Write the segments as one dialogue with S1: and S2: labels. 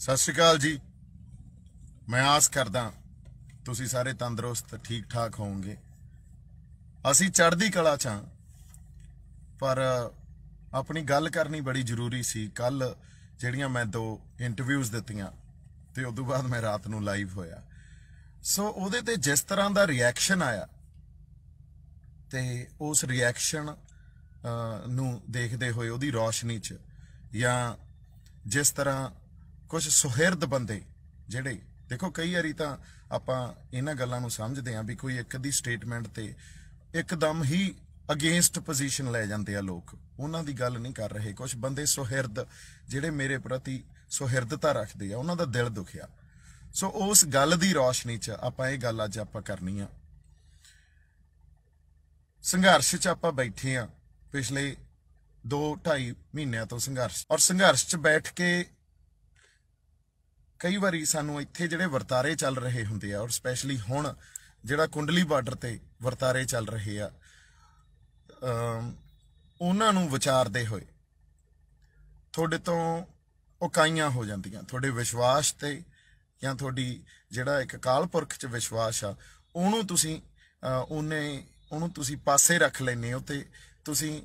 S1: ਸਤਿ ਸ਼੍ਰੀ ਅਕਾਲ ਜੀ। ਮੈਂ ਆਸ ਕਰਦਾ ਤੁਸੀਂ ਸਾਰੇ ਤੰਦਰੁਸਤ ਠੀਕ ਠਾਕ ਹੋਵੋਗੇ। ਅਸੀਂ ਚੜ੍ਹਦੀ ਕਲਾ ਚ ਹਾਂ, ਪਰ ਆਪਣੀ ਗੱਲ ਕਰਨੀ ਬੜੀ ਜ਼ਰੂਰੀ ਸੀ। ਕੱਲ ਜਿਹੜੀਆਂ ਮੈਂ ਦੋ ਇੰਟਰਵਿਊਜ਼ ਦਿੱਤੀਆਂ ਤੇ ਉਸ ਤੋਂ ਬਾਅਦ ਮੈਂ ਰਾਤ ਨੂੰ ਲਾਈਵ ਹੋਇਆ। ਸੋ ਉਹਦੇ ਤੇ ਜਿਸ ਤਰ੍ਹਾਂ ਦਾ ਰਿਐਕਸ਼ਨ ਆਇਆ ਤੇ ਉਸ ਰਿਐਕਸ਼ਨ ਨੂੰ ਦੇਖਦੇ ਹੋਏ ਉਹਦੀ ਰੌਸ਼ਨੀ 'ਚ ਜਾਂ ਜਿਸ ਤਰ੍ਹਾਂ ਕੁਝ ਸੁਹਿਰਦ ਬੰਦੇ ਜਿਹੜੇ, ਦੇਖੋ ਕਈ ਵਾਰੀ ਤਾਂ ਆਪਾਂ ਇਹਨਾਂ ਗੱਲਾਂ ਨੂੰ ਸਮਝਦੇ ਆਂ ਵੀ ਕੋਈ ਇੱਕ ਦੀ ਸਟੇਟਮੈਂਟ ਤੇ ਇੱਕਦਮ ਹੀ ਅਗੇਂਸਟ ਪੋਜੀਸ਼ਨ ਲੈ ਜਾਂਦੇ ਆ ਲੋਕ। ਉਹਨਾਂ ਦੀ ਗੱਲ ਨਹੀਂ ਕਰ ਰਹੇ। ਕੁਝ ਬੰਦੇ ਸੁਹਿਰਦ ਜਿਹੜੇ ਮੇਰੇ ਪ੍ਰਤੀ ਸੁਹਿਰਦਤਾ ਰੱਖਦੇ ਆ, ਉਹਨਾਂ ਦਾ ਦਿਲ ਦੁਖਿਆ। ਸੋ ਉਸ ਗੱਲ ਦੀ ਰੌਸ਼ਨੀ 'ਚ ਆਪਾਂ ਇਹ ਗੱਲ ਅੱਜ ਆਪਾਂ ਕਰਨੀ ਆ। ਸੰਘਰਸ਼ 'ਚ ਆਪਾਂ ਬੈਠੇ ਆ ਪਿਛਲੇ 2-2.5 ਮਹੀਨਿਆਂ ਤੋਂ ਸੰਘਰਸ਼। ਔਰ ਸੰਘਰਸ਼ 'ਚ ਬੈਠ ਕੇ ਕਈ ਵਾਰੀ ਸਾਨੂੰ ਇੱਥੇ ਜਿਹੜੇ ਵਰਤਾਰੇ ਚੱਲ ਰਹੇ ਹੁੰਦੇ ਆ, ਔਰ ਸਪੈਸ਼ਲੀ ਹੁਣ ਜਿਹੜਾ ਕੁੰਡਲੀ ਬਾਰਡਰ ਤੇ ਵਰਤਾਰੇ ਚੱਲ ਰਹੇ ਆ ਉਹਨਾਂ ਨੂੰ ਵਿਚਾਰਦੇ ਹੋਏ ਤੁਹਾਡੇ ਤੋਂ ਉਕਾਈਆਂ ਹੋ ਜਾਂਦੀਆਂ। ਤੁਹਾਡੇ ਵਿਸ਼ਵਾਸ ਤੇ ਜਾਂ ਤੁਹਾਡੀ ਜਿਹੜਾ ਇੱਕ ਕਾਲ ਪੁਰਖ 'ਚ ਵਿਸ਼ਵਾਸ ਆ, ਉਹਨੂੰ ਤੁਸੀਂ ਉਹਨੇ, ਉਹਨੂੰ ਤੁਸੀਂ ਪਾਸੇ ਰੱਖ ਲੈਨੇ ਹੋ ਤੇ ਤੁਸੀਂ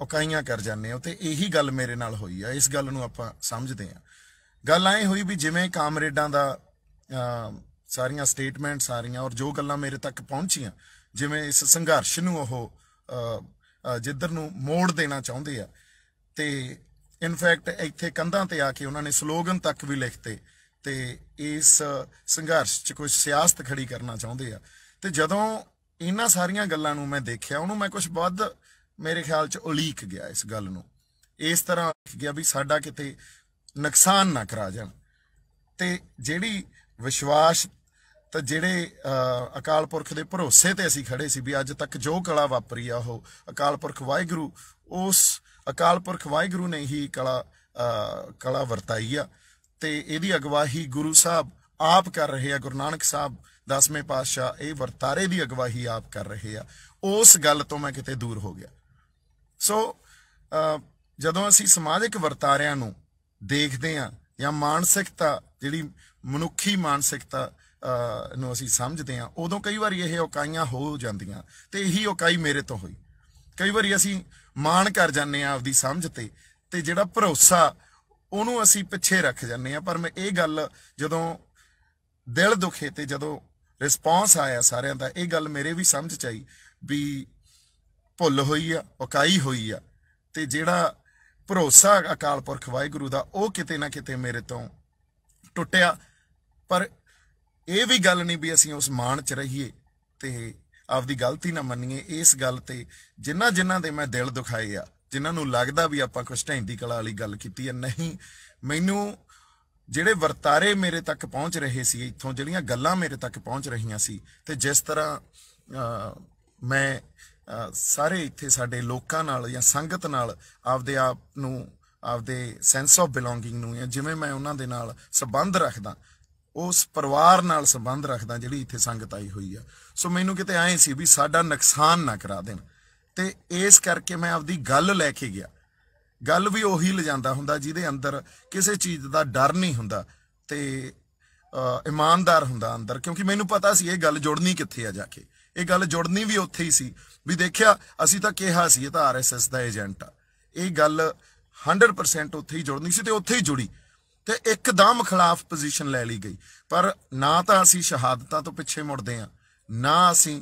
S1: ਉਕਾਈਆਂ ਕਰ ਜਾਂਦੇ ਹੋ ਤੇ ਇਹੀ ਗੱਲ ਮੇਰੇ ਨਾਲ ਹੋਈ ਆ। ਇਸ ਗੱਲ ਨੂੰ ਆਪਾਂ ਸਮਝਦੇ ਆ। ਗੱਲ ਐ ਹੋਈ ਵੀ ਜਿਵੇਂ ਕਾਮਰੇਡਾਂ ਦਾ ਸਾਰੀਆਂ ਸਟੇਟਮੈਂਟ ਸਾਰੀਆਂ ਔਰ ਜੋ ਗੱਲਾਂ ਮੇਰੇ ਤੱਕ ਪਹੁੰਚੀਆਂ, ਜਿਵੇਂ ਇਸ ਸੰਘਰਸ਼ ਨੂੰ ਉਹ ਜਿੱਧਰ ਨੂੰ ਮੋੜ ਦੇਣਾ ਚਾਹੁੰਦੇ ਆ, ਤੇ ਇਨਫੈਕਟ ਇੱਥੇ ਕੰਧਾਂ ਤੇ ਆ ਕੇ ਉਹਨਾਂ ਨੇ ਸਲੋਗਨ ਤੱਕ ਵੀ ਲਿਖਤੇ, ਤੇ ਇਸ ਸੰਘਰਸ਼ 'ਚ ਕੋਈ ਸਿਆਸਤ ਖੜੀ ਕਰਨਾ ਚਾਹੁੰਦੇ ਆ। ਤੇ ਜਦੋਂ ਇਹਨਾਂ ਸਾਰੀਆਂ ਗੱਲਾਂ ਨੂੰ ਮੈਂ ਦੇਖਿਆ, ਉਹਨੂੰ ਮੈਂ ਕੁਝ ਵੱਧ ਮੇਰੇ ਖਿਆਲ 'ਚ ਉਲੀਕ ਗਿਆ ਇਸ ਗੱਲ ਨੂੰ। ਇਸ ਤਰ੍ਹਾਂ ਗਿਆ ਵੀ ਸਾਡਾ ਕਿਤੇ ਨੁਕਸਾਨ ਨਾ ਕਰਾ ਜਾਣ। ਤੇ ਜਿਹੜੀ ਵਿਸ਼ਵਾਸ ਤਾਂ ਜਿਹੜੇ ਅਕਾਲ ਪੁਰਖ ਦੇ ਭਰੋਸੇ ਤੇ ਅਸੀਂ ਖੜੇ ਸੀ ਵੀ ਅੱਜ ਤੱਕ ਜੋ ਕਲਾ ਵਾਪਰੀ ਆ ਉਹ, ਅਕਾਲ ਪੁਰਖ ਵਾਹਿਗੁਰੂ, ਉਸ ਅਕਾਲ ਪੁਰਖ ਵਾਹਿਗੁਰੂ ਨੇ ਹੀ ਕਲਾ ਕਲਾ ਵਰਤਾਈ ਆ। ਤੇ ਇਹਦੀ ਅਗਵਾਹੀ ਗੁਰੂ ਸਾਹਿਬ ਆਪ ਕਰ ਰਹੇ ਆ, ਗੁਰੂ ਨਾਨਕ ਸਾਹਿਬ ਦਸਵੇਂ ਪਾਤਸ਼ਾਹ ਇਹ ਵਰਤਾਰੇ ਦੀ ਅਗਵਾਹੀ ਆਪ ਕਰ ਰਹੇ ਆ। ਉਸ ਗੱਲ ਤੋਂ ਮੈਂ ਕਿਤੇ ਦੂਰ ਹੋ ਗਿਆ। ਸੋ ਜਦੋਂ ਅਸੀਂ ਸਮਾਜਿਕ ਵਰਤਾਰਿਆਂ ਨੂੰ ਦੇਖਦੇ ਆ ਜਾਂ ਮਾਨਸਿਕਤਾ ਜਿਹੜੀ ਮਨੁੱਖੀ ਮਾਨਸਿਕਤਾ ਨੂੰ ਅਸੀਂ ਸਮਝਦੇ ਆ ਉਦੋਂ ਕਈ ਵਾਰੀ ਇਹ ਔਕਾਈਆਂ ਹੋ ਜਾਂਦੀਆਂ ਤੇ ਇਹੀ ਔਕਾਈ ਮੇਰੇ ਤੋਂ ਹੋਈ। ਕਈ ਵਾਰੀ ਅਸੀਂ ਮਾਣ ਕਰ ਜਾਂਦੇ ਆ ਆਪਦੀ ਸਮਝ ਤੇ ਤੇ ਜਿਹੜਾ ਭਰੋਸਾ ਉਹਨੂੰ ਅਸੀਂ ਪਿੱਛੇ ਰੱਖ ਜਾਂਦੇ ਆ ਪਰ ਮੈਂ ਇਹ ਗੱਲ ਜਦੋਂ ਦਿਲ ਦੁਖੇ ਤੇ ਜਦੋਂ ਰਿਸਪੌਂਸ ਆਇਆ ਸਾਰਿਆਂ ਦਾ, ਇਹ ਗੱਲ ਮੇਰੇ ਵੀ ਸਮਝ ਚ ਆਈ ਵੀ ਭੁੱਲ ਹੋਈ ਆ ਔਕਾਈ ਹੋਈ ਆ ਤੇ ਜਿਹੜਾ ਭਰੋਸਾ ਅਕਾਲ ਪੁਰਖ ਵਾਹਿਗੁਰੂ ਦਾ, ਉਹ ਕਿਤੇ ਨਾ ਕਿਤੇ ਮੇਰੇ ਤੋਂ ਟੁੱਟਿਆ। ਪਰ ਇਹ ਵੀ ਗੱਲ ਨਹੀਂ ਵੀ ਅਸੀਂ ਉਸ ਮਾਣ 'ਚ ਰਹੀਏ ਤੇ ਆਪਦੀ ਗਲਤੀ ਨਾ ਮੰਨੀਏ। ਇਸ ਗੱਲ ਤੇ ਜਿੰਨਾ ਜਿੰਨਾ ਦੇ ਮੈਂ ਦਿਲ ਦੁਖਾਏ ਆ ਜਿਨ੍ਹਾਂ ਨੂੰ ਲੱਗਦਾ ਵੀ ਆਪਾਂ ਕੁਝ ਢੈਂਦੀ ਕਲਾ ਵਾਲੀ ਗੱਲ ਕੀਤੀ ਹੈ ਨਹੀਂ, ਮੈਨੂੰ ਜਿਹੜੇ ਵਰਤਾਰੇ ਮੇਰੇ ਤੱਕ ਪਹੁੰਚ ਰਹੇ ਸੀ, ਇੱਥੋਂ ਜਿਹੜੀਆਂ ਗੱਲਾਂ ਮੇਰੇ ਤੱਕ ਪਹੁੰਚ ਰਹੀਆਂ ਸੀ, ਤੇ ਜਿਸ ਤਰ੍ਹਾਂ ਮੈਂ ਸਾਰੇ ਇੱਥੇ ਸਾਡੇ ਲੋਕਾਂ ਨਾਲ ਜਾਂ ਸੰਗਤ ਨਾਲ ਆਪਦੇ ਆਪ ਨੂੰ, ਆਪਦੇ ਸੈਂਸ ਆਫ ਬਿਲੋਂਗਿੰਗ ਨੂੰ ਜਾਂ ਜਿਵੇਂ ਮੈਂ ਉਹਨਾਂ ਦੇ ਨਾਲ ਸੰਬੰਧ ਰੱਖਦਾ, ਉਸ ਪਰਿਵਾਰ ਨਾਲ ਸੰਬੰਧ ਰੱਖਦਾ ਜਿਹੜੀ ਇੱਥੇ ਸੰਗਤ ਆਈ ਹੋਈ ਆ। ਸੋ ਮੈਨੂੰ ਕਿਤੇ ਐਂ ਸੀ ਵੀ ਸਾਡਾ ਨੁਕਸਾਨ ਨਾ ਕਰਾ ਦੇਣ। ਤੇ ਇਸ ਕਰਕੇ ਮੈਂ ਆਪਦੀ ਗੱਲ ਲੈ ਕੇ ਗਿਆ। ਗੱਲ ਵੀ ਉਹੀ ਲਿਜਾਂਦਾ ਹੁੰਦਾ ਜਿਹਦੇ ਅੰਦਰ ਕਿਸੇ ਚੀਜ਼ ਦਾ ਡਰ ਨਹੀਂ ਹੁੰਦਾ ਤੇ ਇਮਾਨਦਾਰ ਹੁੰਦਾ ਅੰਦਰ, ਕਿਉਂਕਿ ਮੈਨੂੰ ਪਤਾ ਸੀ ਇਹ ਗੱਲ ਜੁੜਨੀ ਕਿੱਥੇ ਆ ਜਾ ਕੇ। ਇਹ ਗੱਲ ਜੁੜਨੀ ਵੀ ਉੱਥੇ ਹੀ ਸੀ ਵੀ ਦੇਖਿਆ, ਅਸੀਂ ਤਾਂ ਕਿਹਾ ਸੀ, ਇਹ ਤਾਂ ਆਰਐਸਐਸ ਦਾ ਏਜੰਟ ਆ। ਇਹ ਗੱਲ 100% ਉੱਥੇ ਹੀ ਜੁੜਨੀ ਸੀ ਤੇ ਉੱਥੇ ਹੀ ਜੁੜੀ। ਤੇ ਇੱਕਦਮ ਖਿਲਾਫ ਪੋਜੀਸ਼ਨ ਲੈ ਲਈ ਗਈ। ਪਰ ਨਾ ਤਾਂ ਅਸੀਂ ਸ਼ਹਾਦਤਾਂ ਤੋਂ ਪਿੱਛੇ ਮੁੜਦੇ ਆ ਨਾ ਅਸੀਂ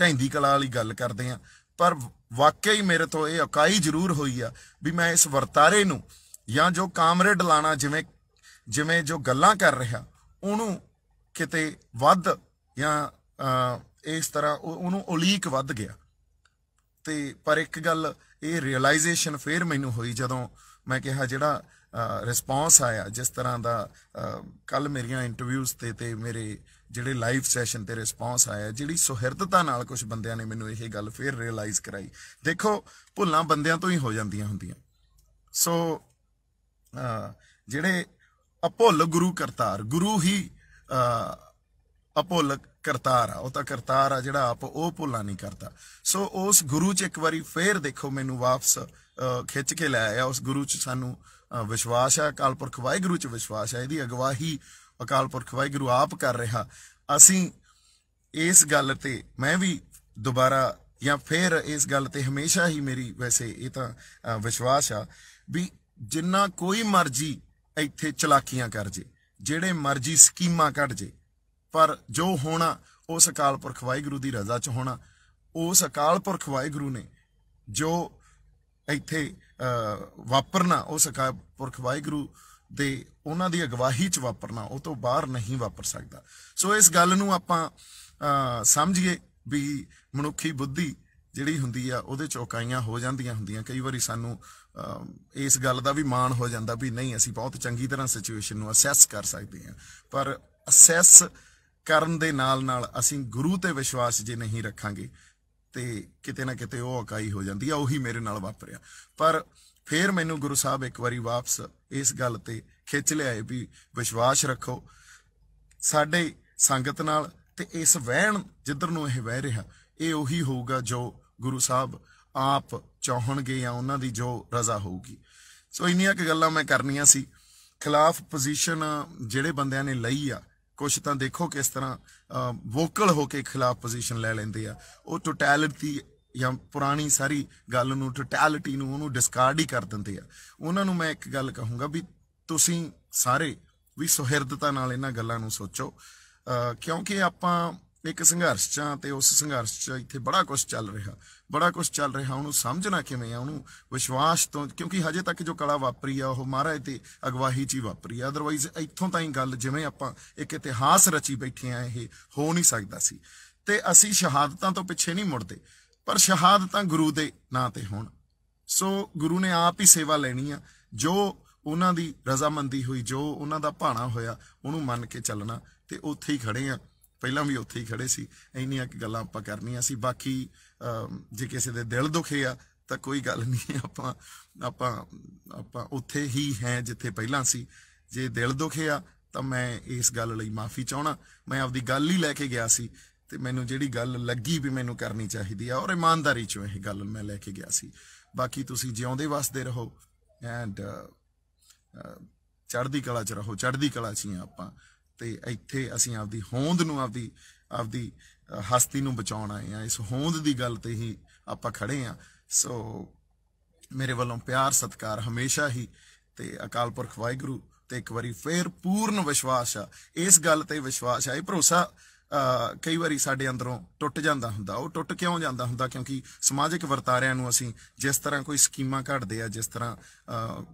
S1: ਢੈਂਦੀ ਕਲਾ ਵਾਲੀ ਗੱਲ ਕਰਦੇ ਆ ਪਰ ਵਾਕਈ ਮੇਰੇ ਤੋਂ ਇਹ ਇਕਾਈ ਜ਼ਰੂਰ ਹੋਈ ਆ ਵੀ ਮੈਂ ਇਸ ਵਰਤਾਰੇ ਨੂੰ ਜਾਂ ਜੋ ਕਾਮਰੇਡ ਲਾਣਾ ਜਿਵੇਂ ਜਿਵੇਂ ਜੋ ਗੱਲਾਂ ਕਰ ਰਿਹਾ, ਉਹਨੂੰ ਕਿਤੇ ਵੱਧ ਜਾਂ ਇਸ ਤਰ੍ਹਾਂ ਉਹਨੂੰ ਉਲੀਕ ਵੱਧ ਗਿਆ। ਤੇ ਪਰ ਇੱਕ ਗੱਲ ਇਹ ਰਿਅਲਾਈਜੇਸ਼ਨ ਫੇਰ ਮੈਨੂੰ ਹੋਈ ਜਦੋਂ ਮੈਂ ਕਿਹਾ ਜਿਹੜਾ ਰਿਸਪੌਂਸ ਆਇਆ, ਜਿਸ ਤਰ੍ਹਾਂ ਦਾ ਕੱਲ ਮੇਰੀਆਂ ਇੰਟਰਵਿਊਜ਼ ਤੇ ਤੇ ਮੇਰੇ ਜਿਹੜੇ ਲਾਈਵ ਸੈਸ਼ਨ ਤੇ ਰਿਸਪੌਂਸ ਆਇਆ, ਜਿਹੜੀ ਸੁਹਿਰਦਤਾ ਨਾਲ ਕੁਝ ਬੰਦਿਆਂ ਨੇ ਮੈਨੂੰ ਇਹ ਗੱਲ ਫੇਰ ਰਿਅਲਾਈਜ਼ ਕਰਾਈ। ਦੇਖੋ, ਭੁੱਲਾਂ ਬੰਦਿਆਂ ਤੋਂ ਹੀ ਹੋ ਜਾਂਦੀਆਂ ਹੁੰਦੀਆਂ। ਸੋ ਜਿਹੜੇ ਅਭੁੱਲ ਗੁਰੂ ਕਰਤਾਰ, ਗੁਰੂ ਹੀ ਅਭੁੱਲ ਕਰਤਾਰ ਆ, ਉਹ ਤਾਂ ਕਰਤਾਰ ਆ ਜਿਹੜਾ ਆਪ ਉਹ ਭੁੱਲਾ ਨਹੀਂ ਕਰਦਾ। ਸੋ ਉਸ ਗੁਰੂ ਚ ਇੱਕ ਵਾਰੀ ਫੇਰ ਦੇਖੋ ਮੈਨੂੰ ਵਾਪਸ ਖਿੱਚ ਕੇ ਲੈ ਆਇਆ। ਉਸ ਗੁਰੂ ਚ ਸਾਨੂੰ ਵਿਸ਼ਵਾਸ ਆ, ਅਕਾਲ ਪੁਰਖ ਵਾਹਿਗੁਰੂ ਚ ਵਿਸ਼ਵਾਸ ਹੈ ਇਹਦੀ ਅਗਵਾਹੀ ਅਕਾਲ ਪੁਰਖ ਵਾਹਿਗੁਰੂ ਆਪ ਕਰ ਰਿਹਾ। ਅਸੀਂ ਇਸ ਗੱਲ ਤੇ, ਮੈਂ ਵੀ ਦੁਬਾਰਾ ਜਾਂ ਫਿਰ ਇਸ ਗੱਲ ਤੇ ਹਮੇਸ਼ਾ ਹੀ ਮੇਰੀ ਵੈਸੇ ਇਹ ਤਾਂ ਵਿਸ਼ਵਾਸ ਆ ਵੀ ਜਿੰਨਾ ਕੋਈ ਮਰਜ਼ੀ ਇੱਥੇ ਚਲਾਕੀਆਂ ਕਰ ਜੇ, ਜਿਹੜੇ ਮਰਜ਼ੀ ਸਕੀਮਾਂ ਕੱਢ ਜੇ ਪਰ ਜੋ ਹੋਣਾ, ਉਸ ਅਕਾਲ ਪੁਰਖ ਵਾਹਿਗੁਰੂ ਦੀ ਰਜ਼ਾ ਚ ਹੋਣਾ, ਉਸ ਅਕਾਲ ਪੁਰਖ ਵਾਹਿਗੁਰੂ ਨੇ ਜੋ ਇੱਥੇ ਵਾਪਰਨਾ, ਉਸ ਅਕਾਲ ਪੁਰਖ ਵਾਹਿਗੁਰੂ ਦੇ ਉਹਨਾਂ ਦੀ ਅਗਵਾਹੀ ਚ ਵਾਪਰਨਾ, ਉਹ ਤੋਂ ਬਾਹਰ ਨਹੀਂ ਵਾਪਰ ਸਕਦਾ। ਸੋ ਇਸ ਗੱਲ ਨੂੰ ਆਪਾਂ ਸਮਝੀਏ ਵੀ ਮਨੁੱਖੀ ਬੁੱਧੀ ਜਿਹੜੀ ਹੁੰਦੀ ਆ, ਉਹਦੇ 'ਚ ਚੌਕਾਈਆਂ ਹੋ ਜਾਂਦੀਆਂ ਹੁੰਦੀਆਂ। ਕਈ ਵਾਰੀ ਸਾਨੂੰ ਇਸ ਗੱਲ ਦਾ ਵੀ ਮਾਣ ਹੋ ਜਾਂਦਾ ਵੀ ਨਹੀਂ, ਅਸੀਂ ਬਹੁਤ ਚੰਗੀ ਤਰ੍ਹਾਂ ਸਿਚੁਏਸ਼ਨ ਨੂੰ ਅਸੈਸ ਕਰ ਸਕਦੇ ਹਾਂ। ਪਰ ਅਸੈਸ ਕਰਨ ਦੇ ਨਾਲ ਨਾਲ ਅਸੀਂ ਗੁਰੂ ਤੇ ਵਿਸ਼ਵਾਸ ਜੇ ਨਹੀਂ ਰੱਖਾਂਗੇ, ਤੇ ਕਿਤੇ ਨਾ ਕਿਤੇ ਉਹ ਇਕਾਈ ਹੋ ਜਾਂਦੀ ਆ, ਉਹੀ ਮੇਰੇ ਨਾਲ ਵਾਪਰਿਆ। ਪਰ ਫਿਰ ਮੈਨੂੰ ਗੁਰੂ ਸਾਹਿਬ ਇੱਕ ਵਾਰੀ ਵਾਪਸ ਇਸ ਗੱਲ ਤੇ ਖਿੱਚ ਲਿਆਏ ਵੀ ਵਿਸ਼ਵਾਸ ਰੱਖੋ। ਸਾਡੇ ਸੰਗਤ ਨਾਲ ਤੇ ਇਸ ਵਹਿਣ ਜਿੱਧਰ ਨੂੰ ਇਹ ਵਹਿ ਰਿਹਾ, ਇਹ ਉਹੀ ਹੋਊਗਾ ਜੋ ਗੁਰੂ ਸਾਹਿਬ ਆਪ ਚਾਹਣਗੇ ਜਾਂ ਉਹਨਾਂ ਦੀ ਜੋ ਰਜ਼ਾ ਹੋਊਗੀ। ਸੋ ਇੰਨੀਆਂ ਕੁ ਗੱਲਾਂ ਮੈਂ ਕਰਨੀਆਂ ਸੀ। ਖਿਲਾਫ ਪੋਜੀਸ਼ਨ ਜਿਹੜੇ ਬੰਦਿਆਂ ਨੇ ਲਈ ਆ ਕੁਝ ਤਾਂ ਦੇਖੋ ਕਿਸ ਤਰ੍ਹਾਂ ਵੋਕਲ ਹੋ ਕੇ ਖਿਲਾਫ ਪੋਜੀਸ਼ਨ ਲੈ ਲੈਂਦੇ ਆ। ਉਹ ਟੋਟੈਲਿਟੀ ਜਾਂ ਪੁਰਾਣੀ ਸਾਰੀ ਗੱਲ ਨੂੰ ਟੋਟੈਲਿਟੀ ਨੂੰ ਉਹਨੂੰ ਡਿਸਕਾਰਡ ਹੀ ਕਰ ਦਿੰਦੇ ਆ। ਉਹਨਾਂ ਨੂੰ ਮੈਂ ਇੱਕ ਗੱਲ ਕਹੂੰਗਾ ਵੀ ਤੁਸੀਂ ਸਾਰੇ ਵੀ ਸੁਹਿਰਦਤਾ ਨਾਲ ਇਹਨਾਂ ਗੱਲਾਂ ਨੂੰ ਸੋਚੋ। ਕਿਉਂਕਿ ਆਪਾਂ ਇੱਕ ਸੰਘਰਸ਼ ਚ ਆ ਤੇ ਉਸ ਸੰਘਰਸ਼ ਚ ਇੱਥੇ ਬੜਾ ਕੁਝ ਚੱਲ ਰਿਹਾ। ਬੜਾ ਕੁਝ ਚੱਲ ਰਿਹਾ ਉਹਨੂੰ ਸਮਝਣਾ ਕਿਵੇਂ ਆ? ਉਹਨੂੰ ਵਿਸ਼ਵਾਸ ਤੋਂ, ਕਿਉਂਕਿ ਹਜੇ ਤੱਕ ਜੋ ਕਲਾ ਵਾਪਰੀ ਆ, ਉਹ ਮਹਾਰਾਜ ਤੇ ਅਗਵਾਈ ਚ ਹੀ ਵਾਪਰੀ ਆ। ਅਦਰਵਾਈਜ਼ ਇੱਥੋਂ ਤਾਈਂ ਗੱਲ, ਜਿਵੇਂ ਆਪਾਂ ਇੱਕ ਇਤਿਹਾਸ ਰਚੀ ਬੈਠੇ ਆ, ਇਹ ਹੋ ਨਹੀਂ ਸਕਦਾ ਸੀ। ਤੇ ਅਸੀਂ ਸ਼ਹਾਦਤਾਂ ਤੋਂ ਪਿੱਛੇ ਨਹੀਂ ਮੁੜਦੇ, ਪਰ ਸ਼ਹਾਦਤਾਂ ਗੁਰੂ ਦੇ ਨਾਂ ਤੇ ਹੋਣ। ਸੋ ਗੁਰੂ ਨੇ ਆਪ ਹੀ ਸੇਵਾ ਲੈਣੀ ਆ। ਜੋ ਉਹਨਾਂ ਦੀ ਰਜ਼ਾਮੰਦੀ ਹੋਈ, ਜੋ ਉਹਨਾਂ ਦਾ ਭਾਣਾ ਹੋਇਆ, ਉਹਨੂੰ ਮੰਨ ਕੇ ਚੱਲਣਾ ਤੇ ਉੱਥੇ ਹੀ ਖੜੇ ਆ। ਪਹਿਲਾਂ ਵੀ ਉੱਥੇ ਹੀ ਖੜੇ ਸੀ। ਇੰਨੀਆਂ ਕੁ ਗੱਲਾਂ ਆਪਾਂ ਕਰਨੀਆਂ ਸੀ। ਬਾਕੀ ਜੇ ਕਿਸੇ ਦੇ ਦਿਲ ਦੁਖੇ ਆ, ਤਾਂ ਕੋਈ ਗੱਲ ਨਹੀਂ। ਆਪਾਂ ਆਪਾਂ ਆਪਾਂ ਉੱਥੇ ਹੀ ਹੈ ਜਿੱਥੇ ਪਹਿਲਾਂ ਸੀ। ਜੇ ਦਿਲ ਦੁਖੇ ਆ, ਤਾਂ ਮੈਂ ਇਸ ਗੱਲ ਲਈ ਮਾਫੀ ਚਾਹਣਾ ਮੈਂ ਆਪਦੀ ਗੱਲ ਹੀ ਲੈ ਕੇ ਗਿਆ ਸੀ ਤੇ ਮੈਨੂੰ ਜਿਹੜੀ ਗੱਲ ਲੱਗੀ ਵੀ ਮੈਨੂੰ ਕਰਨੀ ਚਾਹੀਦੀ ਆ, ਔਰ ਇਮਾਨਦਾਰੀ ਚੋਂ ਇਹ ਗੱਲ ਮੈਂ ਲੈ ਕੇ ਗਿਆ ਸੀ। ਬਾਕੀ ਤੁਸੀਂ ਜਿਉਂਦੇ ਵਸਦੇ ਰਹੋ, ਐਂਡ ਚੜ੍ਹਦੀ ਕਲਾ ਚ ਰਹੋ, ਚੜ੍ਹਦੀ ਕਲਾ ਚ ਹੀ ਆ ਆਪਾਂ। ਤੇ ਇੱਥੇ ਅਸੀਂ ਆਪਦੀ ਹੋਂਦ ਨੂੰ ਆਪਦੀ ਆਪਦੀ ਹਸਤੀ ਨੂੰ ਬਚਾਉਣ ਆਏ ਆ ਇਸ ਹੋਂਦ ਦੀ ਗੱਲ ਤੇ ਹੀ ਆਪਾਂ ਖੜੇ ਆ ਸੋ ਮੇਰੇ ਵੱਲੋਂ ਪਿਆਰ, ਸਤਿਕਾਰ ਹਮੇਸ਼ਾ ਹੀ ਤੇ ਅਕਾਲ ਪੁਰਖ ਵਾਹਿਗੁਰੂ ਤੇ ਇੱਕ ਵਾਰੀ ਫੇਰ ਪੂਰਨ ਵਿਸ਼ਵਾਸ ਆ। ਇਸ ਗੱਲ ਤੇ ਵਿਸ਼ਵਾਸ ਆ। ਇਹ ਭਰੋਸਾ ਕਈ ਵਾਰੀ ਸਾਡੇ ਅੰਦਰੋਂ ਟੁੱਟ ਜਾਂਦਾ ਹੁੰਦਾ। ਉਹ ਟੁੱਟ ਕਿਉਂ ਜਾਂਦਾ ਹੁੰਦਾ? ਕਿਉਂਕਿ ਸਮਾਜਿਕ ਵਰਤਾਰਿਆਂ ਨੂੰ ਅਸੀਂ ਜਿਸ ਤਰ੍ਹਾਂ ਕੋਈ ਸਕੀਮਾਂ ਘੜਦੇ ਆ, ਜਿਸ ਤਰ੍ਹਾਂ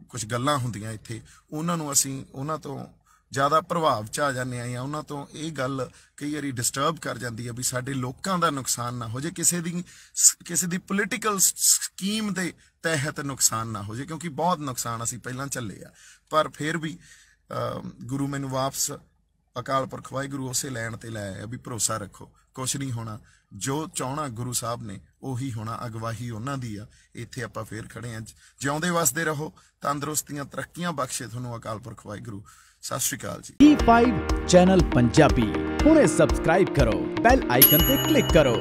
S1: ਕੁਝ ਗੱਲਾਂ ਹੁੰਦੀਆਂ ਇੱਥੇ, ਉਹਨਾਂ ਨੂੰ ਅਸੀਂ, ਉਹਨਾਂ ਤੋਂ ਜ਼ਿਆਦਾ ਪ੍ਰਭਾਵ ਚ ਆ ਜਾਂਦੇ ਆ ਜਾਂ ਉਹਨਾਂ ਤੋਂ ਇਹ ਗੱਲ ਕਈ ਵਾਰੀ ਡਿਸਟਰਬ ਕਰ ਜਾਂਦੀ ਹੈ ਵੀ ਸਾਡੇ ਲੋਕਾਂ ਦਾ ਨੁਕਸਾਨ ਨਾ ਹੋ ਜੇ, ਕਿਸੇ ਦੀ ਕਿਸੇ ਦੀ ਪੋਲੀਟੀਕਲ ਸਕੀਮ ਦੇ ਤਹਿਤ ਨੁਕਸਾਨ ਨਾ ਹੋ ਜੇ, ਕਿਉਂਕਿ ਬਹੁਤ ਨੁਕਸਾਨ ਅਸੀਂ ਪਹਿਲਾਂ ਝੱਲੇ ਆ। ਪਰ ਫਿਰ ਵੀ ਗੁਰੂ ਮੈਨੂੰ ਵਾਪਸ ਅਕਾਲ ਪੁਰਖ ਵਾਹਿਗੁਰੂ ਉਸੇ ਲੈਣ ਤੇ ਲੈ ਆਇਆ ਵੀ ਭਰੋਸਾ ਰੱਖੋ। ਕੁਛ ਨਹੀਂ ਹੋਣਾ। ਜੋ ਚਾਹਣਾ ਗੁਰੂ ਸਾਹਿਬ ਨੇ, ਉਹੀ ਹੋਣਾ, ਅਗਵਾਹੀ ਉਹਨਾਂ ਦੀ ਆ। ਇੱਥੇ ਆਪਾਂ ਫੇਰ ਖੜੇ ਆ। ਜਿਉਂਦੇ ਵਸਦੇ ਰਹੋ, ਤੰਦਰੁਸਤੀਆਂ ਤਰੱਕੀਆਂ ਬਖਸ਼ੇ ਤੁਹਾਨੂੰ ਅਕਾਲ ਪੁਰਖ ਵਾਹਿਗੁਰੂ। ਸਤਿ ਸ਼੍ਰੀ ਅਕਾਲ ਜੀ।
S2: E5 ਚੈਨਲ ਪੰਜਾਬੀ ਹੁਣੇ ਸਬਸਕ੍ਰਾਈਬ ਕਰੋ ਬੈਲ ਆਈਕਨ ਤੇ ਕਲਿੱਕ ਕਰੋ।